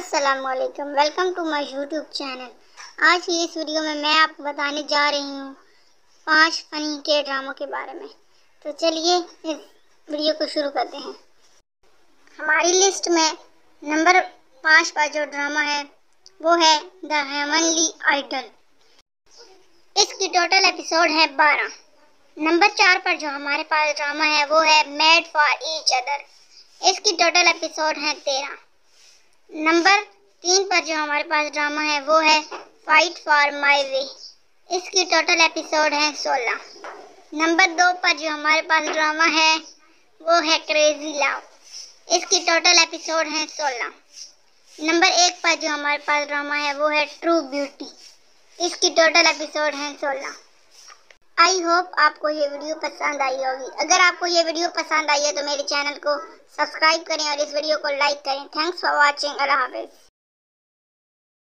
अस्सलाम वालेकुम to my YouTube channel आज की इस वीडियो में मैं आपको बताने जा रही हूँ पाँच फनी के ड्रामों के बारे में। तो चलिए इस वीडियो को शुरू करते हैं। हमारी लिस्ट में नंबर पाँच पर जो ड्रामा है, वो है द हेवनली आइडल इसकी टोटल एपिसोड है बारह। नंबर चार पर जो हमारे पास ड्रामा है, वो है मेड फॉर ईच अदर इसकी टोटल एपिसोड है तेरह। नंबर तीन पर जो हमारे पास ड्रामा है, वो है फाइट फॉर माई वे इसकी टोटल एपिसोड है सोलह। नंबर दो पर जो हमारे पास ड्रामा है, वो है क्रेजी लव इसकी टोटल एपिसोड है सोलह। नंबर एक पर जो हमारे पास ड्रामा है, वो है ट्रू ब्यूटी इसकी टोटल एपिसोड है सोलह। आई होप आपको ये वीडियो पसंद आई होगी। अगर आपको ये वीडियो पसंद आई है तो मेरे चैनल को सब्सक्राइब करें और इस वीडियो को लाइक करें। थैंक्स फॉर वॉचिंग अल्लाह हाफिज़।